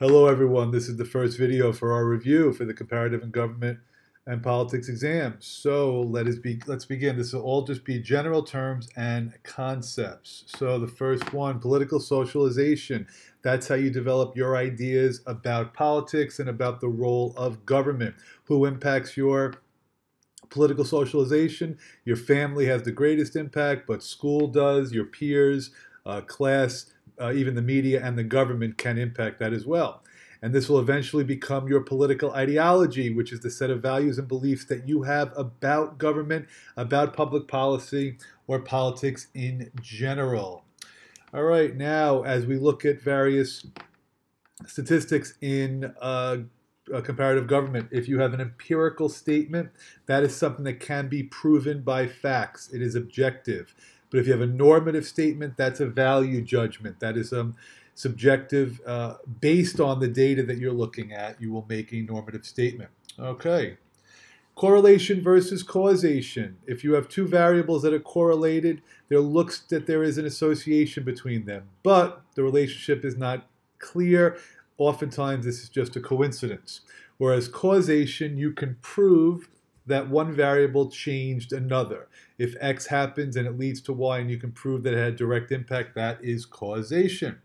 Hello everyone, this is the first video for our review for the comparative and government and politics exam. So let us be let's begin. This will all just be general terms and concepts. So the first one, political socialization. That's how you develop your ideas about politics and about the role of government. Who impacts your political socialization? Your family has the greatest impact, but school does, your peers, uh, class, uh, even the media and the government can impact that as well. And this will eventually become your political ideology, which is the set of values and beliefs that you have about government, about public policy, or politics in general. All right, now as we look at various statistics in uh, comparative government, if you have an empirical statement, that is something that can be proven by facts. It is objective. But if you have a normative statement, that's a value judgment. That is um, subjective. Uh, based on the data that you're looking at, you will make a normative statement. Okay. Correlation versus causation. If you have two variables that are correlated, there looks that there is an association between them, but the relationship is not clear. Oftentimes, this is just a coincidence. Whereas causation, you can prove that one variable changed another. If X happens and it leads to Y and you can prove that it had direct impact, that is causation.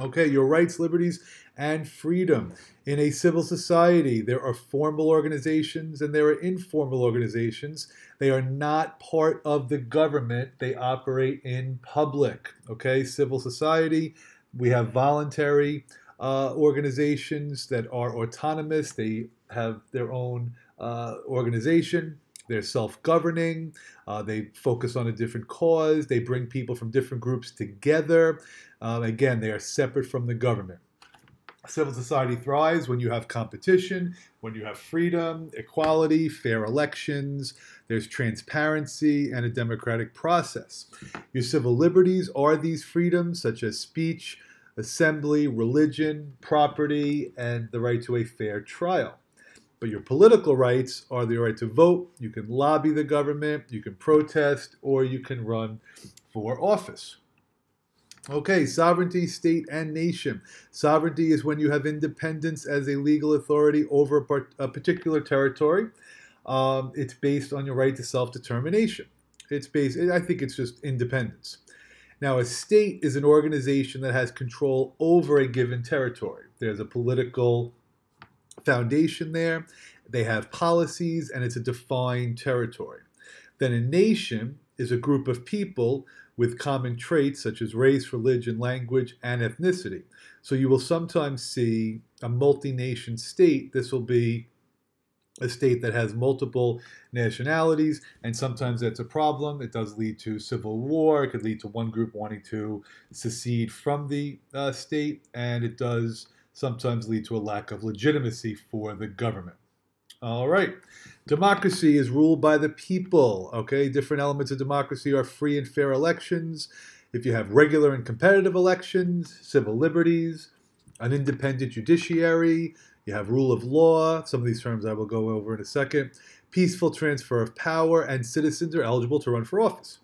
Okay, your rights, liberties, and freedom. In a civil society, there are formal organizations and there are informal organizations. They are not part of the government, they operate in public. Okay, civil society, we have voluntary uh, organizations that are autonomous, they have their own uh, organization. They're self governing. Uh, they focus on a different cause. They bring people from different groups together. Um, again, they are separate from the government. Civil society thrives when you have competition, when you have freedom, equality, fair elections, there's transparency, and a democratic process. Your civil liberties are these freedoms, such as speech, assembly, religion, property, and the right to a fair trial. But your political rights are the right to vote, you can lobby the government, you can protest, or you can run for office. Okay, sovereignty, state, and nation. Sovereignty is when you have independence as a legal authority over a, part, a particular territory. Um, it's based on your right to self-determination. It's based, I think it's just independence. Now, a state is an organization that has control over a given territory. There's a political foundation there. They have policies, and it's a defined territory. Then a nation is a group of people with common traits such as race, religion, language, and ethnicity. So you will sometimes see a multi-nation state. This will be a state that has multiple nationalities, and sometimes that's a problem. It does lead to civil war. It could lead to one group wanting to secede from the uh, state, and it does sometimes lead to a lack of legitimacy for the government. All right. Democracy is ruled by the people. Okay. Different elements of democracy are free and fair elections. If you have regular and competitive elections, civil liberties, an independent judiciary, you have rule of law. Some of these terms I will go over in a second. Peaceful transfer of power, and citizens are eligible to run for office.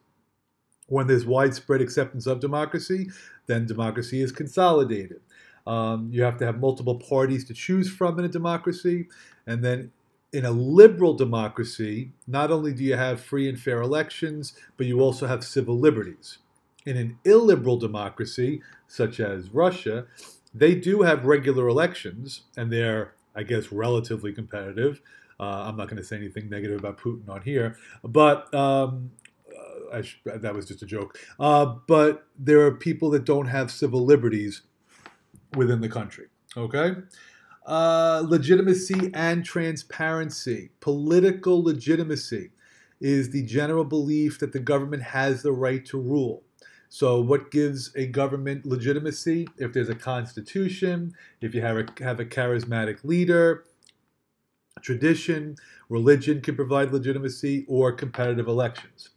When there's widespread acceptance of democracy, then democracy is consolidated. Um, you have to have multiple parties to choose from in a democracy. And then in a liberal democracy, not only do you have free and fair elections, but you also have civil liberties. In an illiberal democracy, such as Russia, they do have regular elections, and they're, I guess, relatively competitive. Uh, I'm not going to say anything negative about Putin on here, but um, uh, that was just a joke. Uh, but there are people that don't have civil liberties within the country. Okay? Uh, legitimacy and transparency. Political legitimacy is the general belief that the government has the right to rule. So, what gives a government legitimacy? If there's a constitution, if you have a, have a charismatic leader, tradition, religion can provide legitimacy, or competitive elections.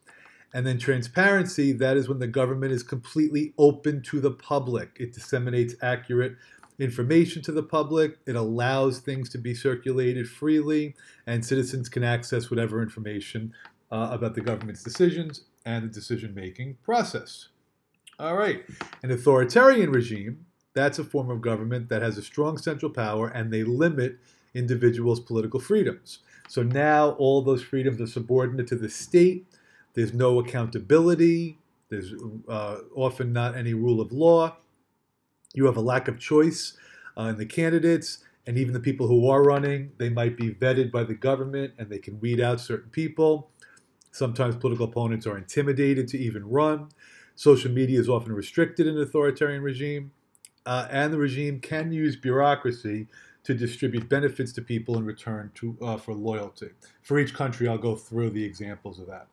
And then transparency, that is when the government is completely open to the public. It disseminates accurate information to the public, it allows things to be circulated freely, and citizens can access whatever information uh, about the government's decisions and the decision making process. All right, an authoritarian regime that's a form of government that has a strong central power and they limit individuals' political freedoms. So now all those freedoms are subordinate to the state. There's no accountability. There's uh, often not any rule of law. You have a lack of choice uh, in the candidates, and even the people who are running, they might be vetted by the government and they can weed out certain people. Sometimes political opponents are intimidated to even run. Social media is often restricted in an authoritarian regime, uh, and the regime can use bureaucracy to distribute benefits to people in return to uh, for loyalty. For each country, I'll go through the examples of that.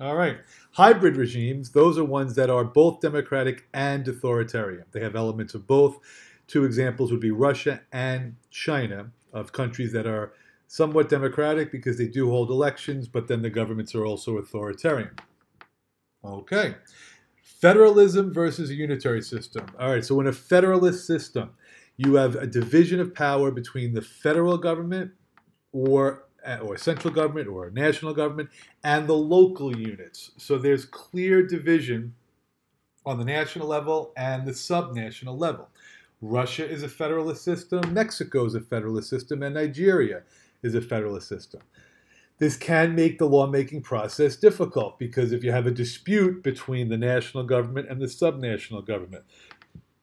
All right. Hybrid regimes, those are ones that are both democratic and authoritarian. They have elements of both. Two examples would be Russia and China, of countries that are somewhat democratic because they do hold elections, but then the governments are also authoritarian. Okay. Federalism versus a unitary system. All right, so in a federalist system, you have a division of power between the federal government or Uh, or central government or national government and the local units. So there's clear division on the national level and the subnational level. Russia is a federalist system, Mexico is a federalist system, and Nigeria is a federalist system. This can make the lawmaking process difficult because if you have a dispute between the national government and the subnational government,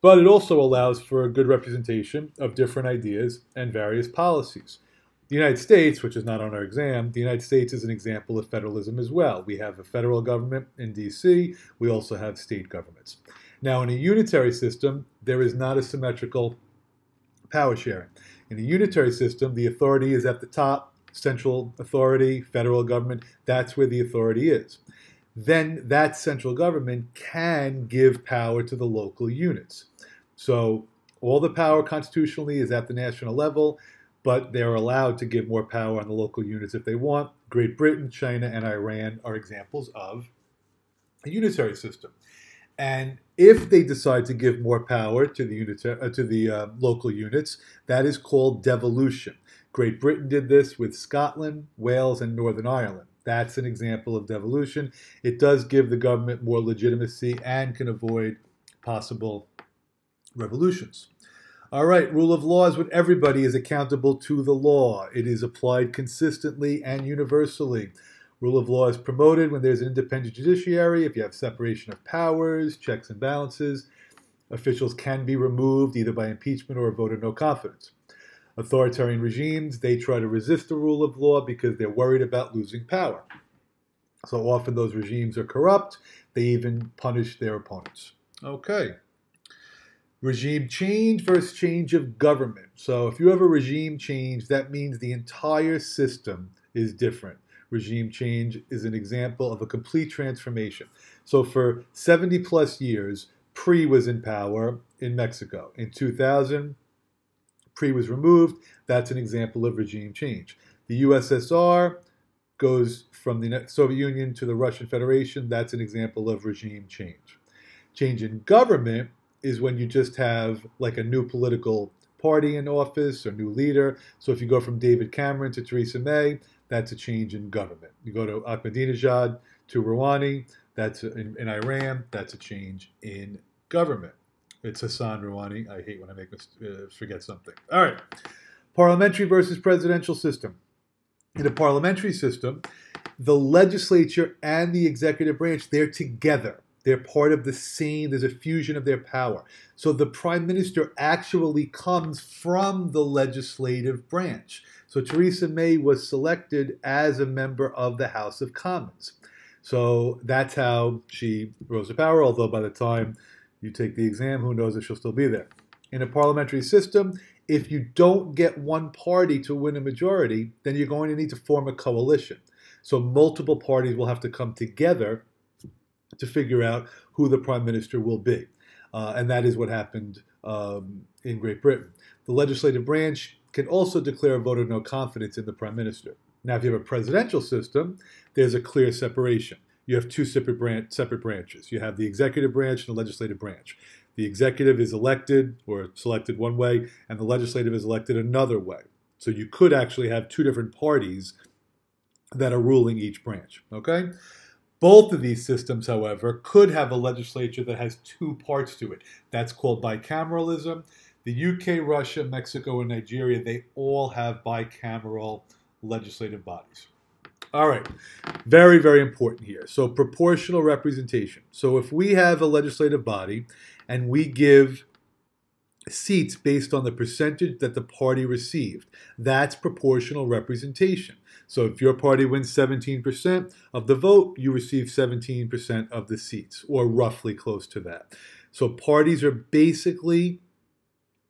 but it also allows for a good representation of different ideas and various policies. The United States, which is not on our exam, the United States is an example of federalism as well. We have a federal government in DC, we also have state governments. Now, in a unitary system, there is not a symmetrical power sharing. In a unitary system, the authority is at the top, central authority, federal government, that's where the authority is then that central government can give power to the local units. So all the power constitutionally is at the national level, but they're allowed to give more power on the local units if they want. Great Britain, China, and Iran are examples of a unitary system. And if they decide to give more power to the unita- uh, to the uh, local units, that is called devolution. Great Britain did this with Scotland, Wales, and Northern Ireland. That's an example of devolution. It does give the government more legitimacy and can avoid possible revolutions. All right, rule of law is when everybody is accountable to the law. It is applied consistently and universally. Rule of law is promoted when there's an independent judiciary, if you have separation of powers, checks and balances. Officials can be removed either by impeachment or a vote of no confidence authoritarian regimes, they try to resist the rule of law because they're worried about losing power. So often those regimes are corrupt. They even punish their opponents. Okay. Regime change versus change of government. So if you have a regime change, that means the entire system is different. Regime change is an example of a complete transformation. So for 70 plus years, PRI was in power in Mexico. In 2000, PRI was removed. That's an example of regime change. The USSR goes from the Soviet Union to the Russian Federation. That's an example of regime change. Change in government is when you just have like a new political party in office or new leader. So if you go from David Cameron to Theresa May, that's a change in government. You go to Ahmadinejad to Rouhani, that's in, in Iran, that's a change in government. It's Hassan Rouhani. I hate when I make uh, forget something. All right. Parliamentary versus presidential system. In a parliamentary system, the legislature and the executive branch, they're together. They're part of the same, there's a fusion of their power. So the prime minister actually comes from the legislative branch. So Theresa May was selected as a member of the House of Commons. So that's how she rose to power, although by the time you take the exam, who knows if she'll still be there. In a parliamentary system, if you don't get one party to win a majority, then you're going to need to form a coalition. So multiple parties will have to come together to figure out who the prime minister will be. Uh, and that is what happened um, in Great Britain. The legislative branch can also declare a vote of no confidence in the prime minister. Now, if you have a presidential system, there's a clear separation you have two separate, separate branches. You have the executive branch and the legislative branch. The executive is elected or selected one way, and the legislative is elected another way. So you could actually have two different parties that are ruling each branch. Okay? Both of these systems, however, could have a legislature that has two parts to it. That's called bicameralism. The UK, Russia, Mexico, and Nigeria, they all have bicameral legislative bodies. All right, very, very important here. So, proportional representation. So, if we have a legislative body and we give seats based on the percentage that the party received, that's proportional representation. So, if your party wins 17% of the vote, you receive 17% of the seats, or roughly close to that. So, parties are basically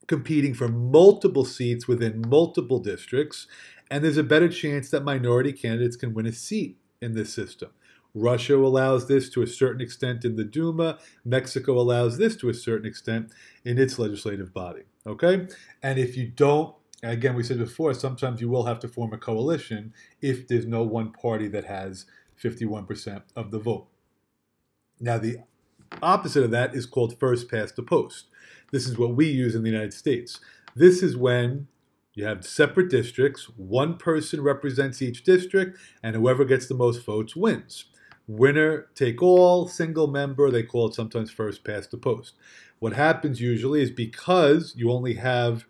competing for multiple seats within multiple districts, and there's a better chance that minority candidates can win a seat in this system. Russia allows this to a certain extent in the Duma. Mexico allows this to a certain extent in its legislative body. Okay? And if you don't, again, we said before, sometimes you will have to form a coalition if there's no one party that has 51% of the vote. Now, the opposite of that is called first past the post. This is what we use in the United States. This is when you have separate districts, one person represents each district, and whoever gets the most votes wins. Winner take all, single member, they call it sometimes first past the post. What happens usually is because you only have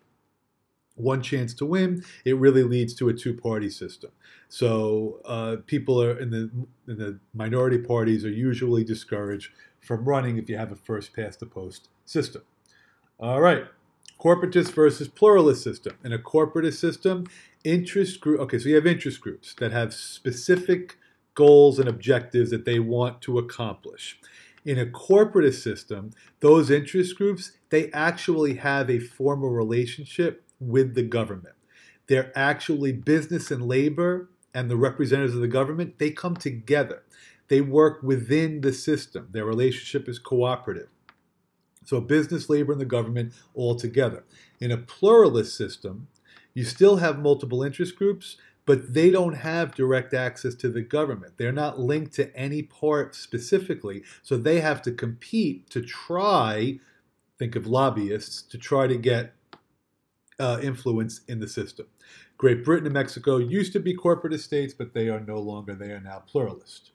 one chance to win, it really leads to a two-party system. So uh, people are in the in the minority parties are usually discouraged from running if you have a first past the post system. All right corporatist versus pluralist system. In a corporatist system, interest group okay, so you have interest groups that have specific goals and objectives that they want to accomplish. In a corporatist system, those interest groups, they actually have a formal relationship with the government. They're actually business and labor and the representatives of the government, they come together. They work within the system. Their relationship is cooperative. So business, labor, and the government all together. In a pluralist system, you still have multiple interest groups, but they don't have direct access to the government. They're not linked to any part specifically, so they have to compete to try, think of lobbyists, to try to get uh, influence in the system. Great Britain and Mexico used to be corporatist states, but they are no longer. They are now pluralist.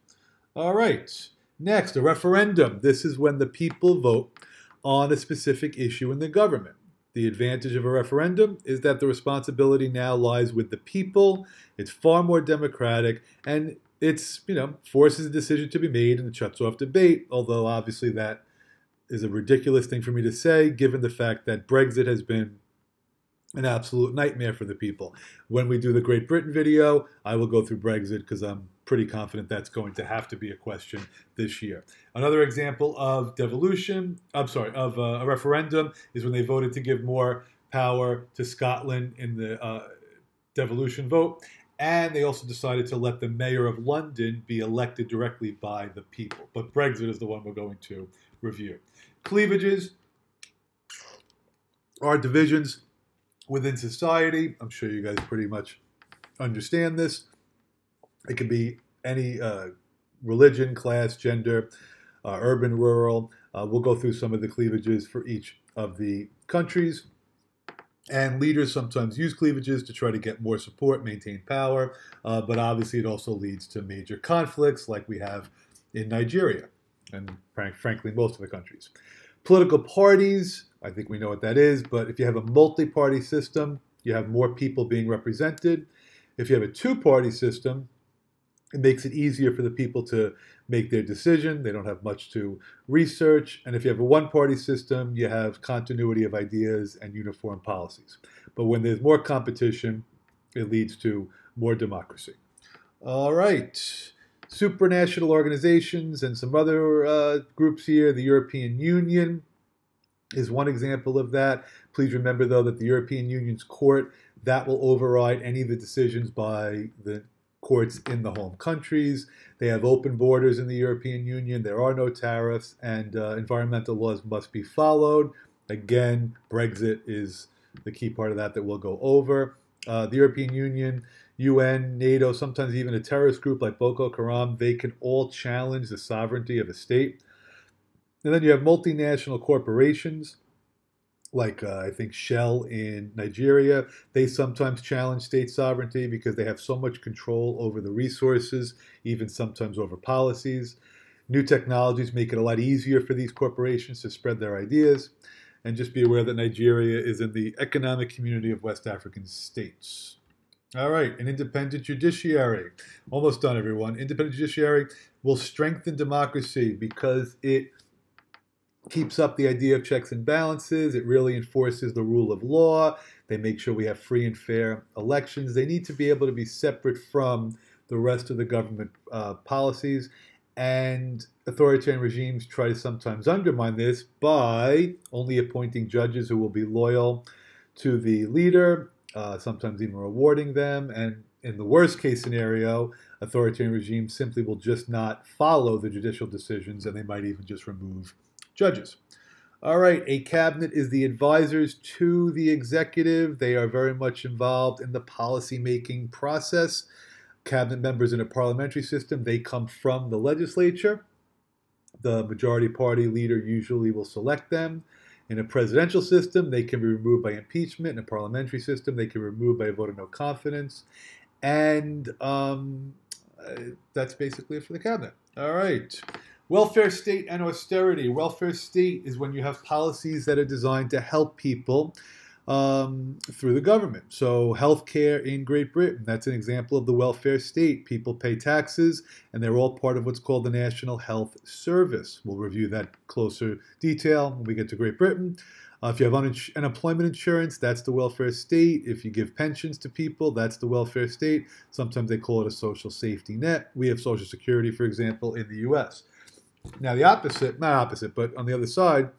All right. Next, a referendum. This is when the people vote on a specific issue in the government. The advantage of a referendum is that the responsibility now lies with the people. It's far more democratic and it's, you know, forces a decision to be made and it shuts off debate, although obviously that is a ridiculous thing for me to say given the fact that Brexit has been an absolute nightmare for the people. When we do the Great Britain video, I will go through Brexit because I'm pretty confident that's going to have to be a question this year. Another example of devolution, I'm sorry, of uh, a referendum is when they voted to give more power to Scotland in the uh, devolution vote. And they also decided to let the mayor of London be elected directly by the people. But Brexit is the one we're going to review. Cleavages are divisions within society. I'm sure you guys pretty much understand this. It could be any uh, religion, class, gender, uh, urban, rural. Uh, we'll go through some of the cleavages for each of the countries. And leaders sometimes use cleavages to try to get more support, maintain power, uh, but obviously it also leads to major conflicts like we have in Nigeria and frankly most of the countries. Political parties, I think we know what that is, but if you have a multi party system, you have more people being represented. If you have a two party system, it makes it easier for the people to make their decision. They don't have much to research. And if you have a one party system, you have continuity of ideas and uniform policies. But when there's more competition, it leads to more democracy. All right. Supranational organizations and some other uh, groups here. The European Union is one example of that. Please remember, though, that the European Union's court that will override any of the decisions by the courts in the home countries. They have open borders in the European Union. There are no tariffs, and uh, environmental laws must be followed. Again, Brexit is the key part of that that we'll go over. Uh, the European Union, UN, NATO, sometimes even a terrorist group like Boko Haram, they can all challenge the sovereignty of a state. And then you have multinational corporations. Like uh, I think Shell in Nigeria, they sometimes challenge state sovereignty because they have so much control over the resources, even sometimes over policies. New technologies make it a lot easier for these corporations to spread their ideas. And just be aware that Nigeria is in the economic community of West African states. All right, an independent judiciary. Almost done, everyone. Independent judiciary will strengthen democracy because it keeps up the idea of checks and balances. It really enforces the rule of law. They make sure we have free and fair elections. They need to be able to be separate from the rest of the government uh, policies. And authoritarian regimes try to sometimes undermine this by only appointing judges who will be loyal to the leader, uh, sometimes even rewarding them. And in the worst case scenario, authoritarian regimes simply will just not follow the judicial decisions and they might even just remove judges. All right, a cabinet is the advisors to the executive. They are very much involved in the policy making process. Cabinet members in a parliamentary system, they come from the legislature. The majority party leader usually will select them. In a presidential system, they can be removed by impeachment. In a parliamentary system, they can be removed by a vote of no confidence. And um, uh, that's basically it for the cabinet. All right. Welfare state and austerity. Welfare state is when you have policies that are designed to help people um, through the government. So, healthcare in Great Britain, that's an example of the welfare state. People pay taxes, and they're all part of what's called the National Health Service. We'll review that closer detail when we get to Great Britain. Uh, if you have un- unemployment insurance, that's the welfare state. If you give pensions to people, that's the welfare state. Sometimes they call it a social safety net. We have Social Security, for example, in the US. Now, the opposite, not opposite, but on the other side,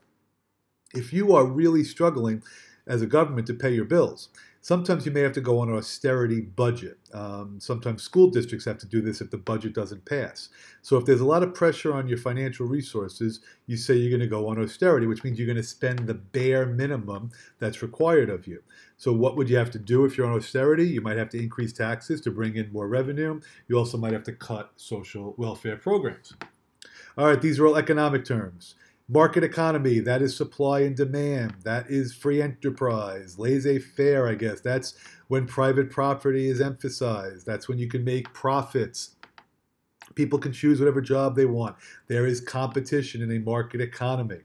if you are really struggling as a government to pay your bills, sometimes you may have to go on an austerity budget. Um, sometimes school districts have to do this if the budget doesn't pass. So, if there's a lot of pressure on your financial resources, you say you're going to go on austerity, which means you're going to spend the bare minimum that's required of you. So, what would you have to do if you're on austerity? You might have to increase taxes to bring in more revenue. You also might have to cut social welfare programs. All right, these are all economic terms. Market economy, that is supply and demand. That is free enterprise. Laissez faire, I guess. That's when private property is emphasized. That's when you can make profits. People can choose whatever job they want. There is competition in a market economy.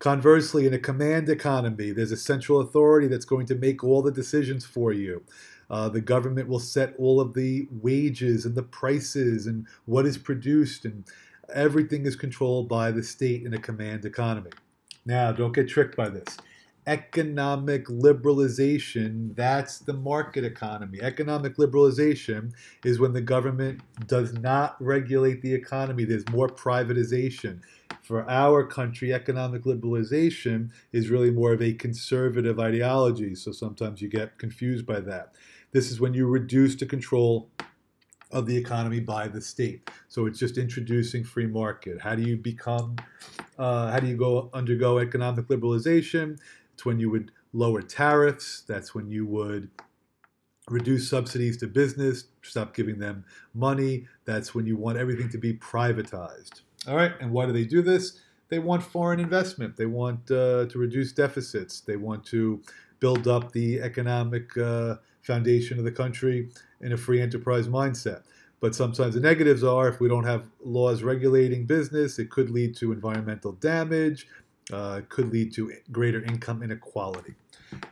Conversely, in a command economy, there's a central authority that's going to make all the decisions for you. Uh, the government will set all of the wages and the prices and what is produced and everything is controlled by the state in a command economy. Now, don't get tricked by this. Economic liberalization, that's the market economy. Economic liberalization is when the government does not regulate the economy, there's more privatization. For our country, economic liberalization is really more of a conservative ideology, so sometimes you get confused by that. This is when you reduce the control of the economy by the state. So it's just introducing free market. How do you become, uh, how do you go undergo economic liberalization? It's when you would lower tariffs. That's when you would reduce subsidies to business, stop giving them money. That's when you want everything to be privatized. All right, and why do they do this? They want foreign investment. They want uh, to reduce deficits. They want to build up the economic uh, foundation of the country in a free enterprise mindset. But sometimes the negatives are if we don't have laws regulating business, it could lead to environmental damage, uh, could lead to greater income inequality.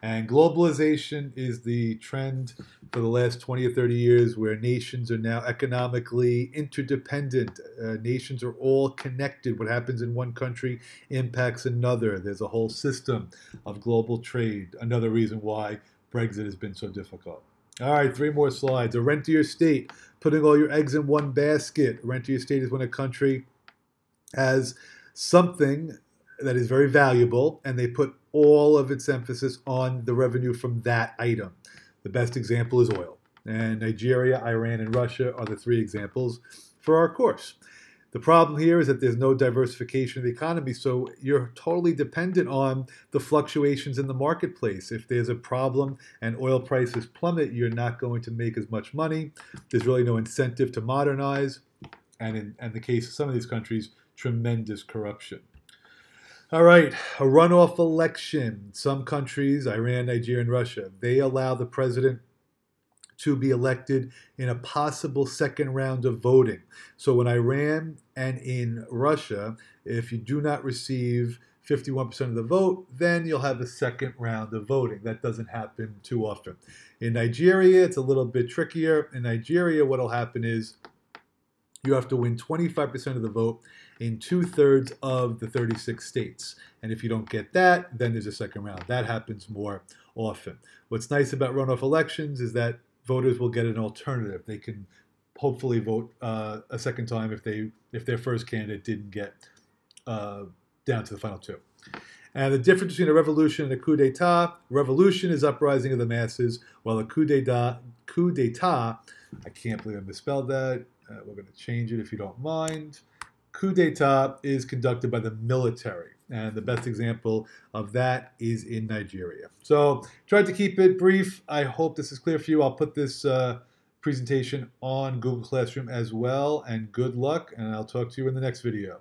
And globalization is the trend for the last 20 or 30 years where nations are now economically interdependent. Uh, nations are all connected. What happens in one country impacts another. There's a whole system of global trade. Another reason why Brexit has been so difficult. All right, three more slides. A rentier state, putting all your eggs in one basket. A rentier state is when a country has something that is very valuable and they put all of its emphasis on the revenue from that item. The best example is oil. And Nigeria, Iran, and Russia are the three examples for our course. The problem here is that there's no diversification of the economy, so you're totally dependent on the fluctuations in the marketplace. If there's a problem and oil prices plummet, you're not going to make as much money. There's really no incentive to modernize, and in, in the case of some of these countries, tremendous corruption. All right, a runoff election. Some countries, Iran, Nigeria, and Russia, they allow the president to be elected in a possible second round of voting. So in Iran and in Russia, if you do not receive 51% of the vote, then you'll have a second round of voting. That doesn't happen too often. In Nigeria, it's a little bit trickier. In Nigeria, what will happen is you have to win 25% of the vote in two thirds of the 36 states. And if you don't get that, then there's a second round. That happens more often. What's nice about runoff elections is that voters will get an alternative. They can hopefully vote uh, a second time if they if their first candidate didn't get uh, down to the final two. And the difference between a revolution and a coup d'état: revolution is uprising of the masses, while a coup d'état, coup d'état, I can't believe I misspelled that. Uh, we're going to change it if you don't mind coup d'etat is conducted by the military. And the best example of that is in Nigeria. So, tried to keep it brief. I hope this is clear for you. I'll put this uh, presentation on Google Classroom as well. And good luck, and I'll talk to you in the next video.